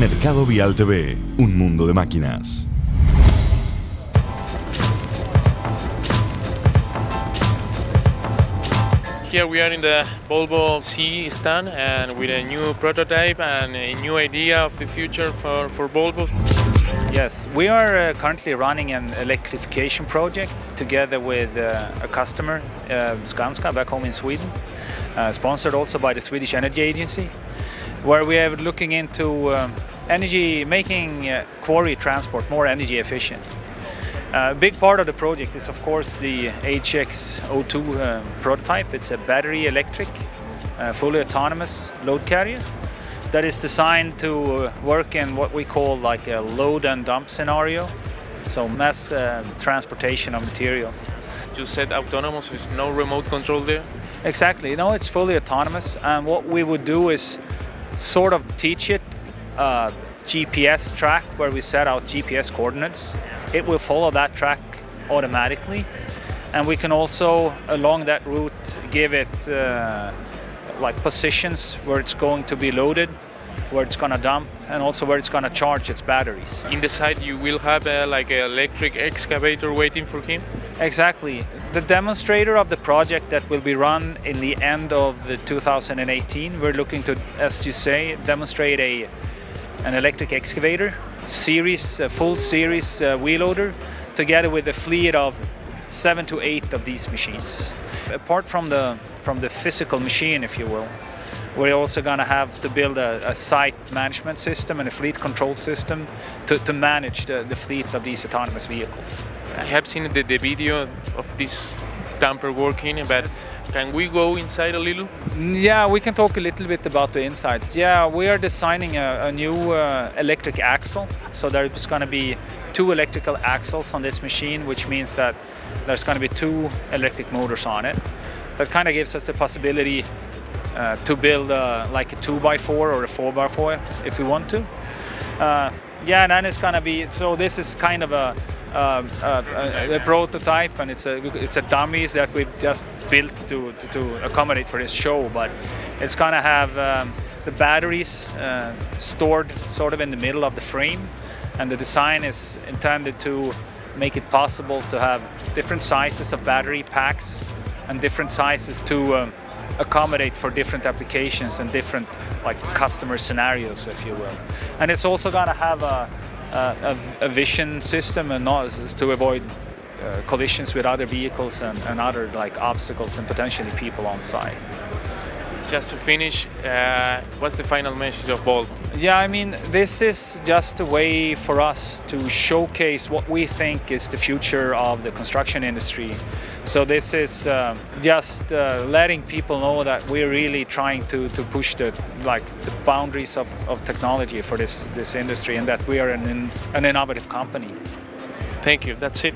Mercado Vial TV, un mundo de máquinas. Here we are in the Volvo CE stand and with a new prototype and a new idea of the future for, for Volvo. Yes, we are uh, currently running an electrification project together with uh, a customer, uh, Skanska, back home in Sweden, uh, sponsored also by the Swedish Energy Agency, where we are looking into um, energy, making uh, quarry transport more energy efficient. A big part of the project is, of course, the HX02 uh, prototype. It's a battery electric, uh, fully autonomous load carrier that is designed to uh, work in what we call like a load and dump scenario, so mass uh, transportation of materials. You said autonomous, there's no remote control there? Exactly, no, it's fully autonomous, and what we would do is sort of teach it a GPS track where we set out GPS coordinates. It will follow that track automatically, and we can also, along that route, give it uh, like positions where it's going to be loaded, where it's going to dump, and also where it's going to charge its batteries. In the side you will have a, like an electric excavator waiting for him? Exactly. The demonstrator of the project that will be run in the end of the 2018, we're looking to, as you say, demonstrate a an electric excavator, series, a full series uh, wheel loader, together with a fleet of seven to eight of these machines. Apart from the from the physical machine, if you will, we're also going to have to build a, a, site management system and a fleet control system to, to manage the, the fleet of these autonomous vehicles. I have seen the, the video of this dumper working, but can we go inside a little? Yeah, we can talk a little bit about the insides. Yeah, we are designing a, a new uh, electric axle. So there's going to be two electrical axles on this machine, which means that there's going to be two electric motors on it. That kind of gives us the possibility uh, to build like a 2x4 or a 4x4 if we want to. Uh, yeah, and then it's going to be, so this is kind of a, uh, a, a, prototype and it's a it's a dummies that we've just built to, to, to accommodate for this show but it's gonna have um, the batteries uh, stored sort of in the middle of the frame and the design is intended to make it possible to have different sizes of battery packs and different sizes to um, accommodate for different applications and different like customer scenarios if you will and it's also going to have a, a, a, vision system and not to avoid uh, collisions with other vehicles and, and, other like obstacles and potentially people on site. Just to finish, uh, what's the final message of Volvo? Yeah, I mean, this is just a way for us to showcase what we think is the future of the construction industry. So this is uh, just uh, letting people know that we're really trying to, to push the like the boundaries of, of technology for this, this industry and that we are an, an innovative company. Thank you, that's it.